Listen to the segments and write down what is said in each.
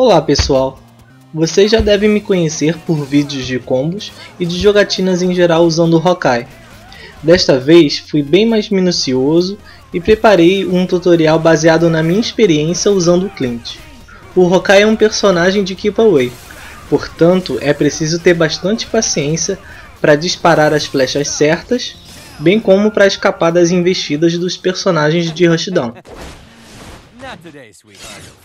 Olá pessoal, vocês já devem me conhecer por vídeos de combos e de jogatinas em geral usando o Hokai. Desta vez fui bem mais minucioso e preparei um tutorial baseado na minha experiência usando o Clint. O Hokai é um personagem de Keep Away, portanto é preciso ter bastante paciência para disparar as flechas certas, bem como para escapar das investidas dos personagens de Rushdown. World's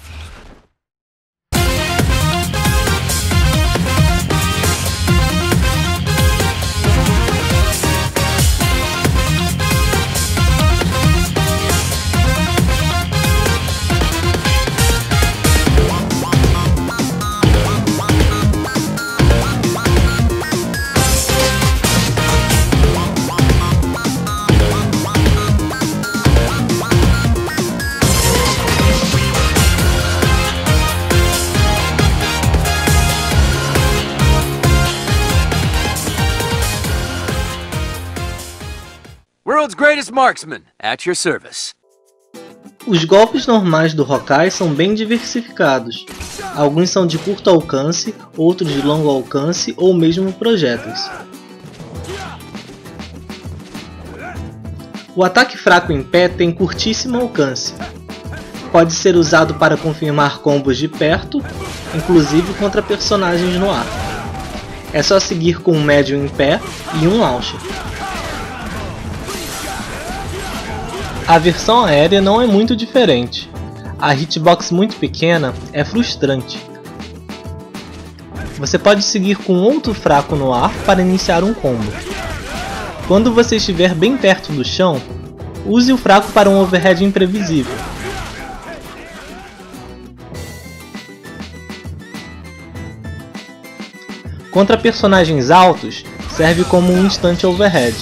greatest marksman, at your service. Os golpes normais do Hokai são bem diversificados. Alguns são de curto alcance, outros de longo alcance ou mesmo projéteis. O ataque fraco em pé tem curtíssimo alcance. Pode ser usado para confirmar combos de perto, inclusive contra personagens no ar. É só seguir com um médio em pé e um launcher. A versão aérea não é muito diferente. A hitbox muito pequena é frustrante. Você pode seguir com outro fraco no ar para iniciar um combo. Quando você estiver bem perto do chão, use o fraco para um overhead imprevisível. Contra personagens altos, serve como um instante overhead.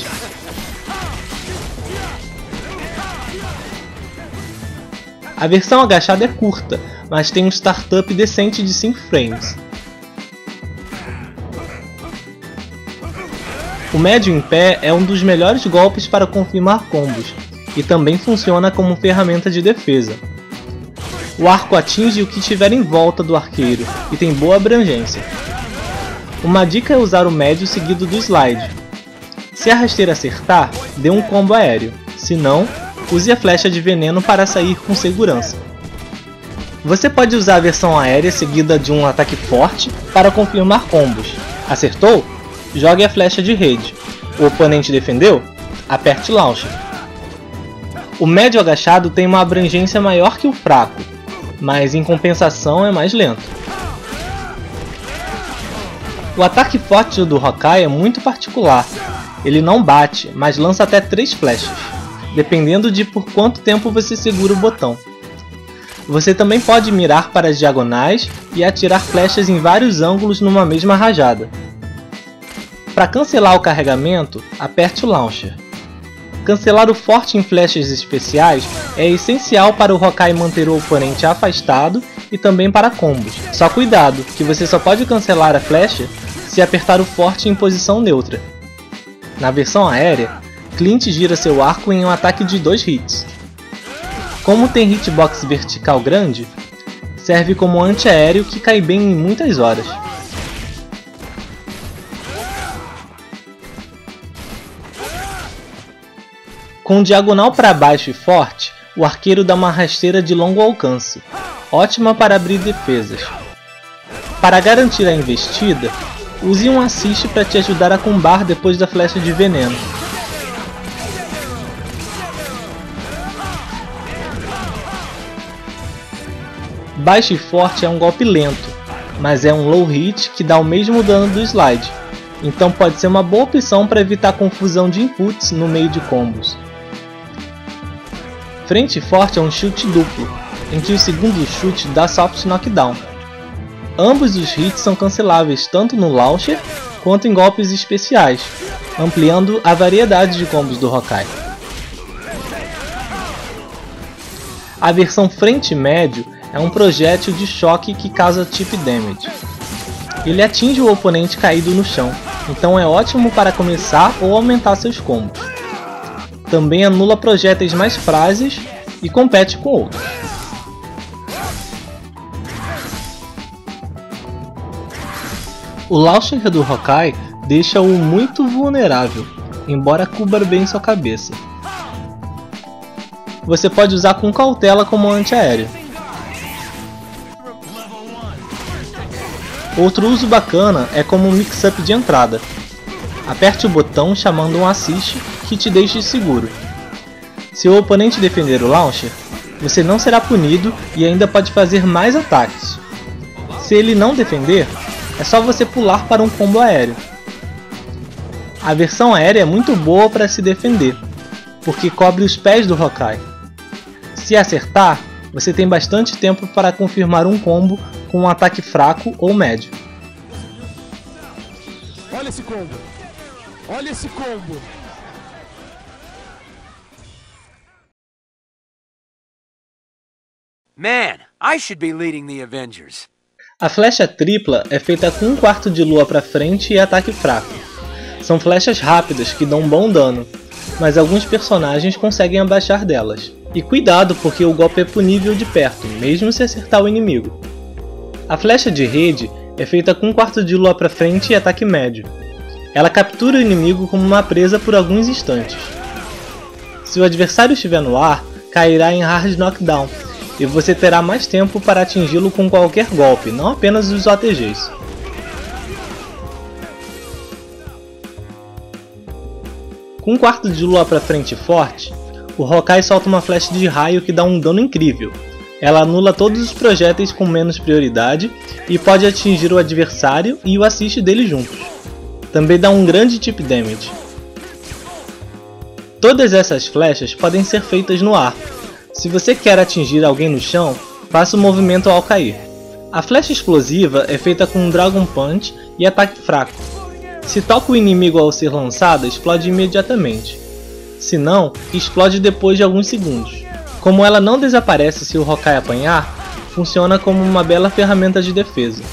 A versão agachada é curta, mas tem um startup decente de 5 frames. O médio em pé é um dos melhores golpes para confirmar combos, e também funciona como ferramenta de defesa. O arco atinge o que estiver em volta do arqueiro e tem boa abrangência. Uma dica é usar o médio seguido do slide. Se a rasteira acertar, dê um combo aéreo, se não, use a flecha de veneno para sair com segurança. Você pode usar a versão aérea seguida de um ataque forte para confirmar combos. Acertou? Jogue a flecha de rede. O oponente defendeu? Aperte Launcher. O médio agachado tem uma abrangência maior que o fraco, mas em compensação é mais lento. O ataque forte do Hokai é muito particular. Ele não bate, mas lança até 3 flechas dependendo de por quanto tempo você segura o botão. Você também pode mirar para as diagonais e atirar flechas em vários ângulos numa mesma rajada. Para cancelar o carregamento, aperte o Launcher. Cancelar o forte em flechas especiais é essencial para o Hokai manter o oponente afastado e também para combos. Só cuidado, que você só pode cancelar a flecha se apertar o forte em posição neutra. Na versão aérea, Clint gira seu arco em um ataque de dois hits. Como tem hitbox vertical grande, serve como antiaéreo que cai bem em muitas horas. Com diagonal para baixo e forte, o arqueiro dá uma rasteira de longo alcance, ótima para abrir defesas. Para garantir a investida, use um assist para te ajudar a combar depois da flecha de veneno. Baixo e forte é um golpe lento, mas é um low hit que dá o mesmo dano do slide, então pode ser uma boa opção para evitar confusão de inputs no meio de combos. Frente forte é um chute duplo, em que o segundo chute dá soft knockdown. Ambos os hits são canceláveis tanto no launcher quanto em golpes especiais, ampliando a variedade de combos do Hokai. A versão frente médio é um projétil de choque que causa tip damage. Ele atinge o oponente caído no chão, então é ótimo para começar ou aumentar seus combos. Também anula projéteis mais frágeis e compete com outros. O launcher do Hokai deixa-o muito vulnerável, embora cubra bem sua cabeça. Você pode usar com cautela como antiaéreo. Outro uso bacana é como um mix-up de entrada. Aperte o botão chamando um assist que te deixe seguro. Se o oponente defender o launcher, você não será punido e ainda pode fazer mais ataques. Se ele não defender, é só você pular para um combo aéreo. A versão aérea é muito boa para se defender, porque cobre os pés do Hokai. Se acertar, você tem bastante tempo para confirmar um combo com um ataque fraco ou médio. Olha esse combo! Olha esse combo! Man, I should be leading the Avengers. A flecha tripla é feita com um quarto de lua para frente e ataque fraco. São flechas rápidas que dão bom dano, mas alguns personagens conseguem abaixar delas. E cuidado porque o golpe é punível de perto, mesmo se acertar o inimigo. A flecha de rede é feita com um quarto de lua para frente e ataque médio. Ela captura o inimigo como uma presa por alguns instantes. Se o adversário estiver no ar, cairá em Hard Knockdown, e você terá mais tempo para atingi-lo com qualquer golpe, não apenas os OTGs. Com um quarto de lua para frente forte, o Hokai solta uma flecha de raio que dá um dano incrível. Ela anula todos os projéteis com menos prioridade e pode atingir o adversário e o assist dele juntos. Também dá um grande tip damage. Todas essas flechas podem ser feitas no ar, se você quer atingir alguém no chão, faça o movimento ao cair. A flecha explosiva é feita com um Dragon Punch e ataque fraco. Se toca o inimigo ao ser lançada, explode imediatamente. Se não, explode depois de alguns segundos. Como ela não desaparece se o Hokai apanhar, funciona como uma bela ferramenta de defesa.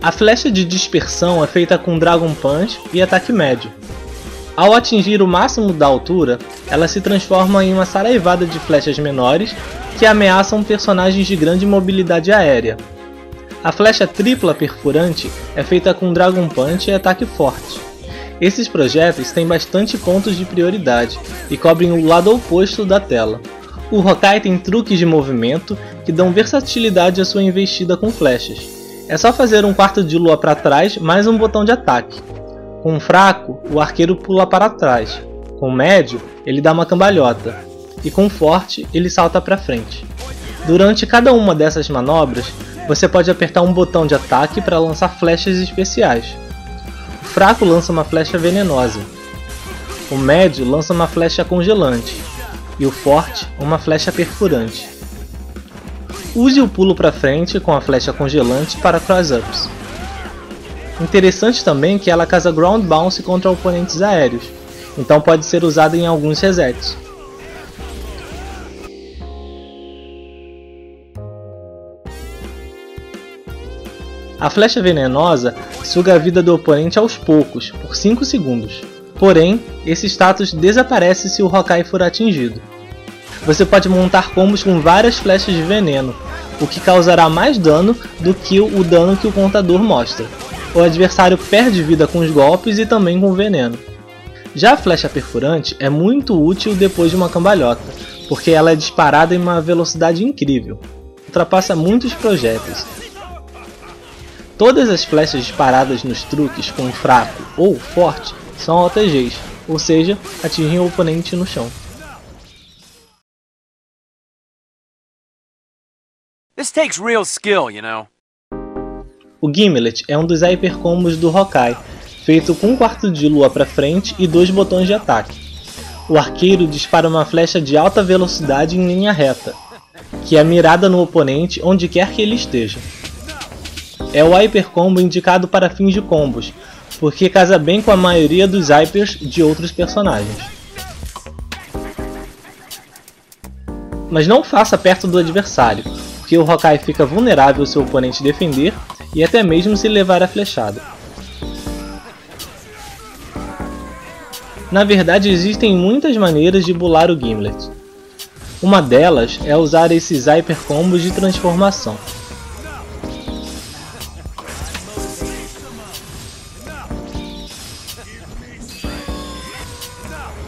A flecha de dispersão é feita com Dragon Punch e ataque médio. Ao atingir o máximo da altura, ela se transforma em uma saraivada de flechas menores que ameaçam personagens de grande mobilidade aérea. A flecha tripla perfurante é feita com Dragon Punch e ataque forte. Esses projetos têm bastante pontos de prioridade e cobrem o lado oposto da tela. O Hokai tem truques de movimento que dão versatilidade à sua investida com flechas. É só fazer um quarto de lua para trás mais um botão de ataque. Com fraco, o arqueiro pula para trás. Com médio, ele dá uma cambalhota. E com forte, ele salta para frente. Durante cada uma dessas manobras, você pode apertar um botão de ataque para lançar flechas especiais. Fraco lança uma flecha venenosa. O médio lança uma flecha congelante. E o forte, uma flecha perfurante. Use o pulo para frente com a flecha congelante para cross-ups. Interessante também que ela causa ground bounce contra oponentes aéreos, então pode ser usada em alguns resets. A flecha venenosa suga a vida do oponente aos poucos, por 5 segundos. Porém, esse status desaparece se o Hokai for atingido. Você pode montar combos com várias flechas de veneno, o que causará mais dano do que o dano que o contador mostra o adversário perde vida com os golpes e também com o veneno. Já a flecha perfurante é muito útil depois de uma cambalhota, porque ela é disparada em uma velocidade incrível, ultrapassa muitos projéteis. Todas as flechas disparadas nos truques com fraco ou forte são OTGs, ou seja, atingem o oponente no chão. This takes real skill, you know. O Gimlet é um dos hypercombos do Hokai, feito com um quarto de lua para frente e dois botões de ataque. O arqueiro dispara uma flecha de alta velocidade em linha reta, que é mirada no oponente onde quer que ele esteja. É o hypercombo indicado para fins de combos, porque casa bem com a maioria dos hypers de outros personagens. Mas não faça perto do adversário, porque o Hokai fica vulnerável se o oponente defender e até mesmo se levar a flechada. Na verdade, existem muitas maneiras de bular o Gimlet. Uma delas é usar esses hyper combos de transformação.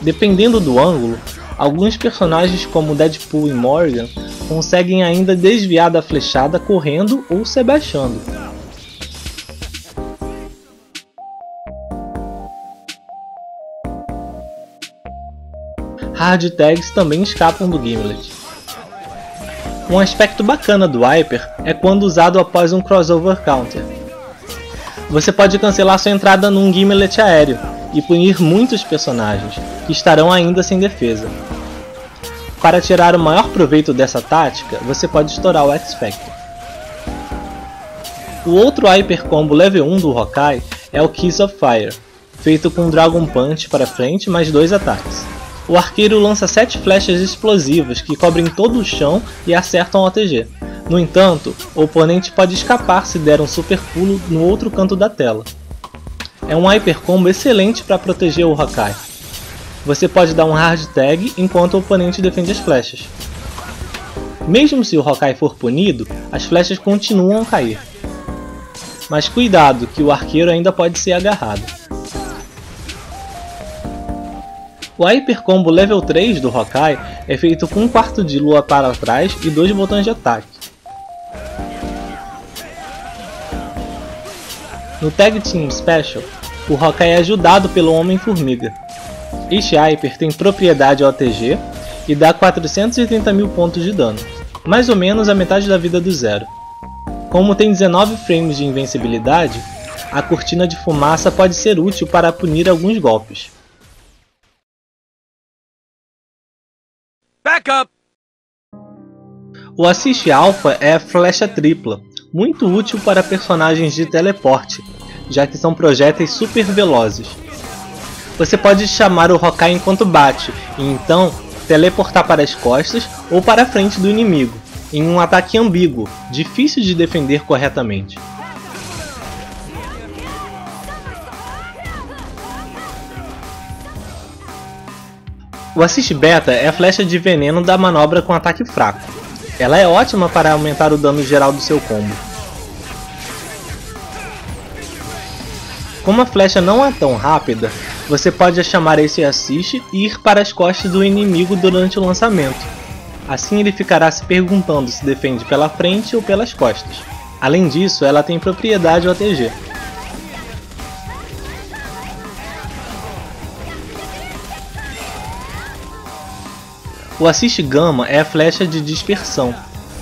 Dependendo do ângulo, alguns personagens como Deadpool e Morgan conseguem ainda desviar da flechada correndo ou se abaixando. Hard tags também escapam do Gimlet. Um aspecto bacana do Hyper é quando usado após um crossover counter. Você pode cancelar sua entrada num Gimlet aéreo e punir muitos personagens, que estarão ainda sem defesa. Para tirar o maior proveito dessa tática, você pode estourar o X-Factor. O outro Hyper Combo level 1 do Hokai é o Kiss of Fire, feito com Dragon Punch para frente mais dois ataques. O arqueiro lança 7 flechas explosivas que cobrem todo o chão e acertam o OTG. No entanto, o oponente pode escapar se der um super pulo no outro canto da tela. É um hyper combo excelente para proteger o Hakai. Você pode dar um hard tag enquanto o oponente defende as flechas. Mesmo se o Hakai for punido, as flechas continuam a cair. Mas cuidado que o arqueiro ainda pode ser agarrado. O Hyper Combo Level 3 do Hakai é feito com um quarto de lua para trás e dois botões de ataque. No Tag Team Special, o Hawkeye é ajudado pelo Homem-Formiga. Este Hyper tem propriedade OTG e dá 430 mil pontos de dano, mais ou menos a metade da vida do Zero. Como tem 19 frames de invencibilidade, a cortina de fumaça pode ser útil para punir alguns golpes. Back up! O Assist Alpha é a flecha tripla, muito útil para personagens de teleporte, já que são projéteis super velozes. Você pode chamar o Hokai enquanto bate, e então teleportar para as costas ou para a frente do inimigo, em um ataque ambíguo, difícil de defender corretamente. O Assist Beta é a flecha de veneno da manobra com ataque fraco. Ela é ótima para aumentar o dano geral do seu combo. Como a flecha não é tão rápida, você pode chamar esse assist e ir para as costas do inimigo durante o lançamento. Assim ele ficará se perguntando se defende pela frente ou pelas costas. Além disso, ela tem propriedade OTG. O Assist Gama é a flecha de dispersão,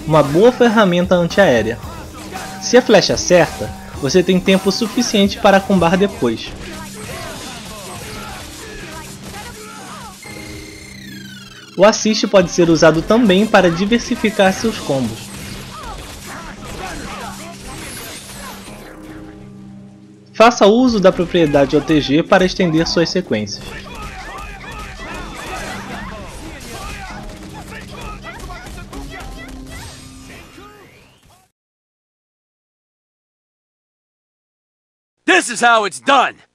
uma boa ferramenta antiaérea. Se a flecha acerta, você tem tempo suficiente para combar depois. O assist pode ser usado também para diversificar seus combos. Faça uso da propriedade OTG para estender suas sequências. This is how it's done!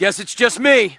Guess it's just me.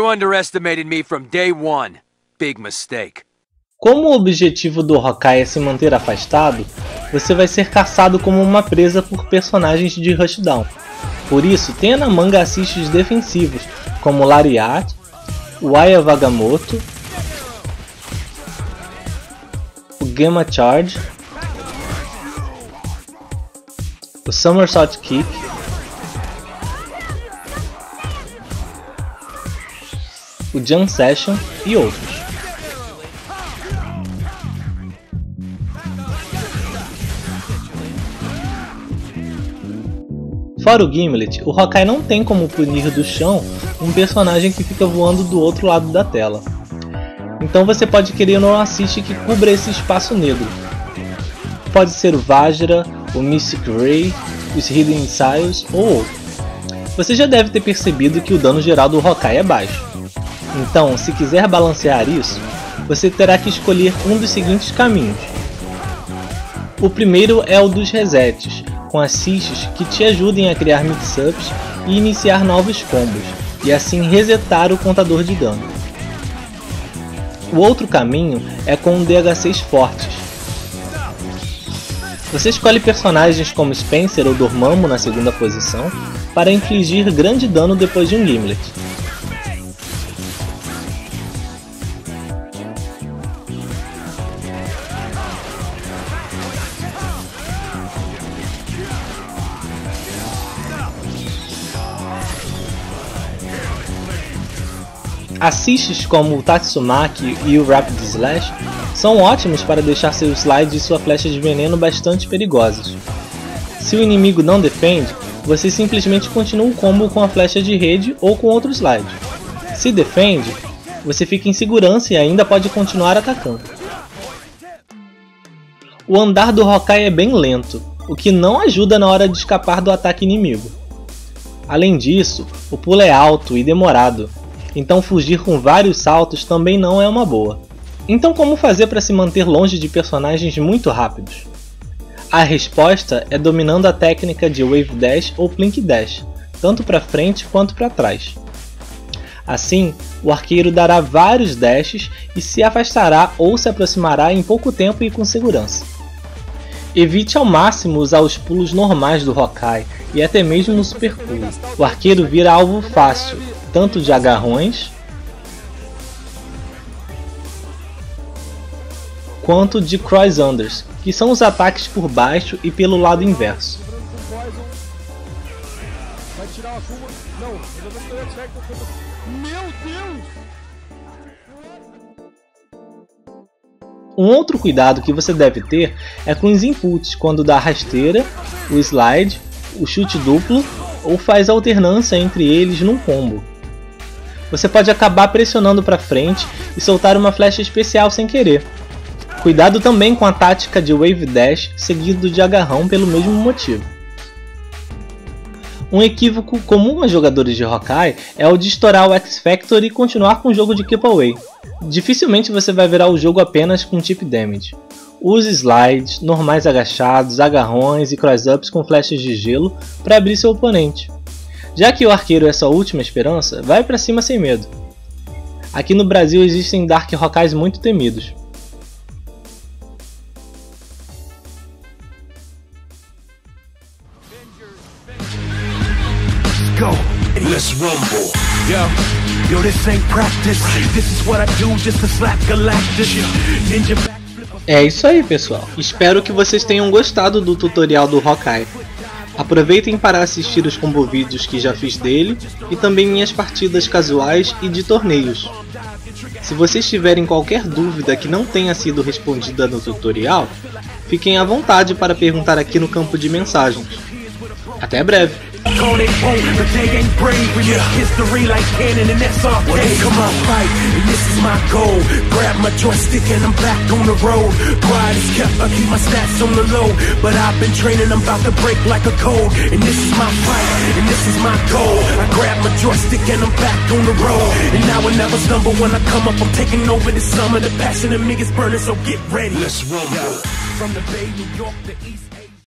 You underestimated me from day one. Big mistake. Como o objetivo do Hawkeye é se manter afastado, você vai ser caçado como uma presa por personagens de Rushdown. Por isso, tenha na manga assistes defensivos, como Lariat, Waya Vagamoto, o Gamma Charge, o Somersault Kick, o Jump Session e outros. Fora o Gimlet, o Hawkeye não tem como punir do chão um personagem que fica voando do outro lado da tela. Então você pode querer um assist que cubra esse espaço negro. Pode ser o Vajra, o Mystic Ray, os Hidden Missiles ou outro. Você já deve ter percebido que o dano geral do Hawkeye é baixo. Então, se quiser balancear isso, você terá que escolher um dos seguintes caminhos. O primeiro é o dos resets, com assists que te ajudem a criar mix-ups e iniciar novos combos, e assim resetar o contador de dano. O outro caminho é com DHCs fortes. Você escolhe personagens como Spencer ou Dormammu na segunda posição para infligir grande dano depois de um Gimlet. Assists como o Tatsumaki e o Rapid Slash são ótimos para deixar seu slide e sua flecha de veneno bastante perigosos. Se o inimigo não defende, você simplesmente continua o combo com a flecha de rede ou com outro slide. Se defende, você fica em segurança e ainda pode continuar atacando. O andar do Hawkeye é bem lento, o que não ajuda na hora de escapar do ataque inimigo. Além disso, o pulo é alto e demorado, então fugir com vários saltos também não é uma boa. Então como fazer para se manter longe de personagens muito rápidos? A resposta é dominando a técnica de Wave Dash ou Blink Dash, tanto para frente quanto para trás. Assim, o arqueiro dará vários dashes e se afastará ou se aproximará em pouco tempo e com segurança. Evite ao máximo usar os pulos normais do Hawkeye e até mesmo no super pulo. O arqueiro vira alvo fácil, tanto de agarrões quanto de cross-unders, que são os ataques por baixo e pelo lado inverso. Um outro cuidado que você deve ter é com os inputs quando dá rasteira, o slide, o chute duplo ou faz alternância entre eles num combo você pode acabar pressionando para frente e soltar uma flecha especial sem querer. Cuidado também com a tática de Wave Dash seguido de agarrão pelo mesmo motivo. Um equívoco comum a jogadores de Hawkeye é o de estourar o X-Factor e continuar com o jogo de Keep Away. Dificilmente você vai virar o jogo apenas com Tip Damage. Use slides, normais agachados, agarrões e cross-ups com flechas de gelo para abrir seu oponente. Já que o arqueiro é sua última esperança, vai para cima sem medo. Aqui no Brasil existem Dark Hokkais muito temidos. Go, let's rumble. Ninja é isso aí, pessoal. Espero que vocês tenham gostado do tutorial do Hawkeye. Aproveitem para assistir os combo vídeos que já fiz dele e também minhas partidas casuais e de torneios. Se vocês tiverem qualquer dúvida que não tenha sido respondida no tutorial, fiquem à vontade para perguntar aqui no campo de mensagens. Até breve! Call they won't, but they ain't brave when yeah. history like cannon and that's all well, they come out fight, and this is my goal. Grab my joystick and I'm back on the road. Pride is kept, I keep my stats on the low. But I've been training, I'm about to break like a code And this is my fight, and this is my goal. I grab my joystick and I'm back on the road. And now I never stumble when I come up. I'm taking over this summer, the passion in me is burning So get ready, let's rumble. From the Bay, New York, the East